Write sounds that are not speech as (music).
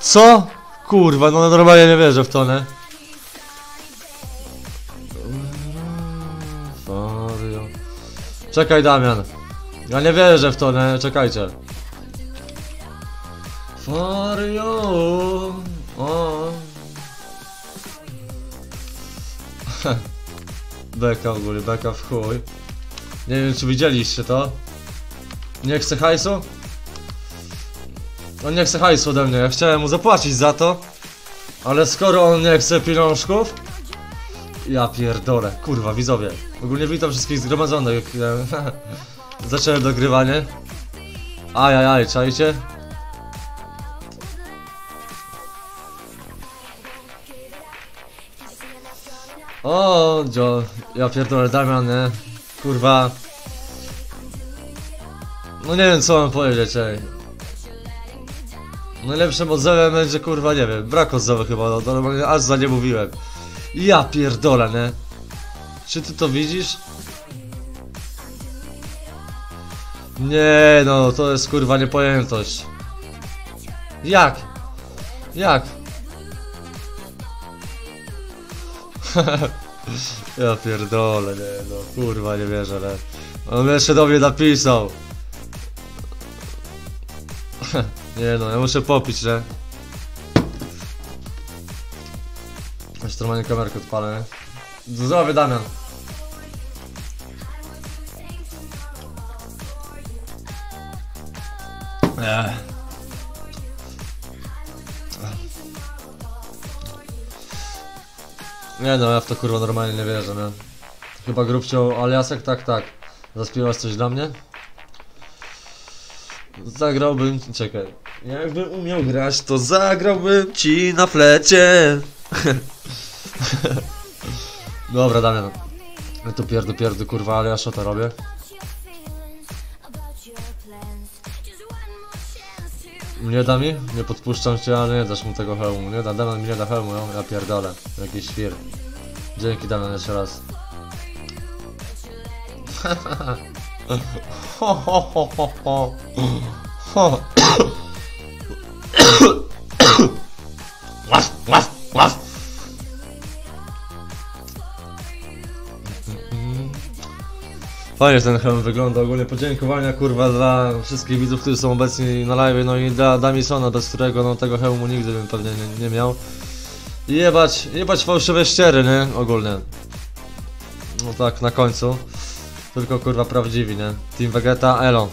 Co? Kurwa, no normalnie nie wierzę w to, nie? Czekaj, Damian. Ja nie wierzę w to, nie? Czekajcie. Fario. O. (laughs) beka ogólnie, beka w chuj. Nie wiem, czy widzieliście to. Nie chce hajsu? On nie chce hajsu ode mnie, ja chciałem mu zapłacić za to. Ale skoro on nie chce pieniążków... Ja pierdolę, kurwa, widzowie. Ogólnie witam wszystkich zgromadzonych. (laughs) Zacząłem dogrywanie. Ajajaj, czajcie? O, Dzio, ja pierdolę, Damian, nie? Kurwa. No nie wiem, co mam powiedzieć, ej. Najlepszym odzewem będzie, kurwa, nie wiem, brak odzewu chyba, no to normalnie aż za nie mówiłem. Ja pierdolę, nie? Czy ty to widzisz? Nie, no, to jest kurwa niepojętość. Jak? Jak? (laughs) ja pierdolę, nie, no, kurwa, nie wierzę, nie. On jeszcze do mnie napisał. (laughs) nie no, ja muszę popić, nie? Jeszcze normalnie kamerkę odpalę, nie? Zdrowie, Damian. Ech. Nie no, ja w to kurwa normalnie nie wierzę, nie? Chyba grubcią aliasek, tak, tak. Zaśpiewasz coś dla mnie? Zagrałbym, czekaj. Jakbym umiał grać, to zagrałbym ci na flecie. (laughs) Dobra, Damian. Ja tu pierdu, pierdu, kurwa, ale ja to robię. Nie da mi? Nie podpuszczam cię, ale nie dasz mu tego hełmu. Nie da, Damian mi nie da hełmu, no. ja pierdolę. Jakiś świr. Dzięki Damian jeszcze raz. (laughs) ho. Łas, łas, łas. Fajnie ten hełm wygląda, ogólnie podziękowania kurwa dla wszystkich widzów, którzy są obecni na live, no i dla Damisona, bez którego no tego hełmu nigdy bym pewnie nie, nie miał. Jebać, jebać fałszywe ściery, nie? Ogólnie. No tak, na końcu. Tylko kurwa prawdziwi, nie? Team Vegeta, elo.